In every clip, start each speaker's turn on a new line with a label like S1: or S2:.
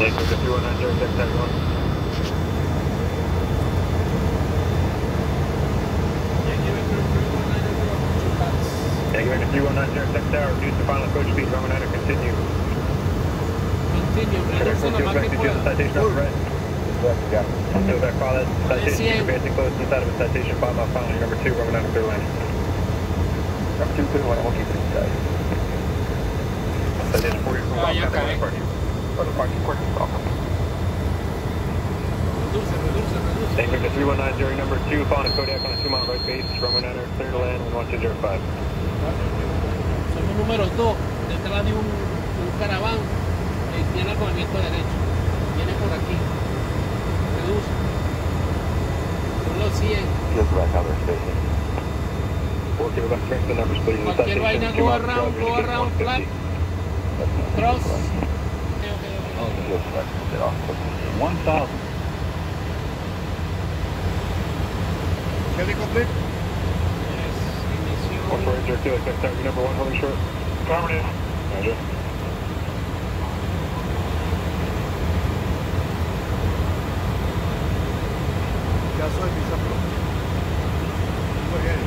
S1: Thank you, 5190, check that one. 3190, check tower, reduce final approach speed, continue.
S2: Continue,
S1: Check
S2: reduce lo
S1: 42,
S2: más que
S1: back to the citation. Yeah. That citation, close inside of a citation, final, number two, Roman 9, clear lane. Number two, clear lane, we'll keep it inside. Citation 40,
S2: Ah, ya acabé.
S1: Parking. Or the parking, parking, welcome.
S2: Reduce, reduce, reduce.
S1: Thank you, 3190, number two, following Kodiak on a two mile right base, Roman 9, clear to land, 1205.
S2: Somos número 2, detrás de un, un caraván que tiene el movimiento derecho. Viene por aquí. Reduce. Son los 100.
S1: Just back out there, station. Okay, we're back to the numbers, please. The
S2: Cualquier
S1: citation,
S2: vaina,
S1: two
S2: go
S1: miles per
S2: around,
S1: hour,
S2: go
S1: you're gonna get
S2: around,
S1: 150.
S2: Cross. Okay, okay, okay.
S3: One thousand.
S2: Yes, inició.
S1: One four eight zero two, expect target number one, holding short. Affirmative. Roger.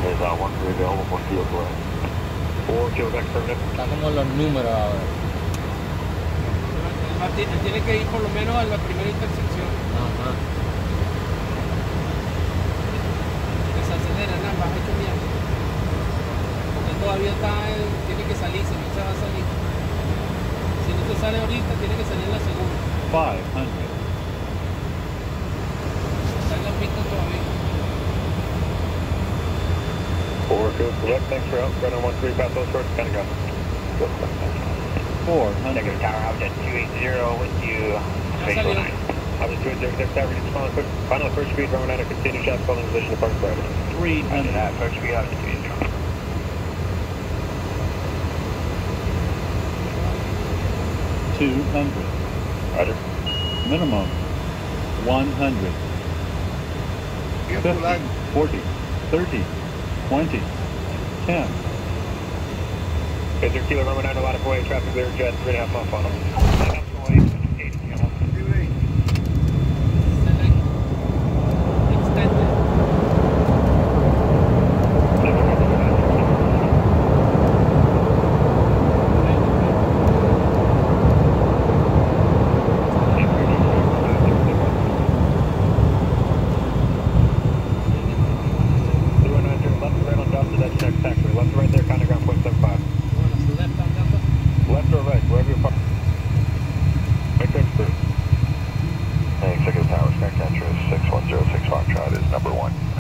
S1: There's uh, one three available for field left. Four, Quebec, affirmative.
S4: Está como los números ahora.
S2: tiene que ir por lo menos a la primera intersección.
S4: Ajá.
S2: Desacelera, nada, baja hecho mierda. Porque todavía está, tiene que salir, se va a salir. Si no te sale ahorita, tiene que salir en la segunda.
S3: 500.
S2: Está en la pista todavía.
S1: Go left, thanks for out, runner 13, pass those shorts, kind of. Go,
S3: 400.
S1: Second tower, altitude 280 with you, 609. Altitude 067, final approach speed, runway 9, continue shot, calling position, departing
S3: for 300.
S1: First speed, altitude. Two
S3: hundred.
S1: Roger.
S3: Minimum. One hundred. 50, 40,
S1: 30, 20, 10, Okay, 60 Loma 901 for way, traffic clear, jet 3.5 mile funnel.
S2: Line
S1: Left right there, contact ground. Foxtrot is number one.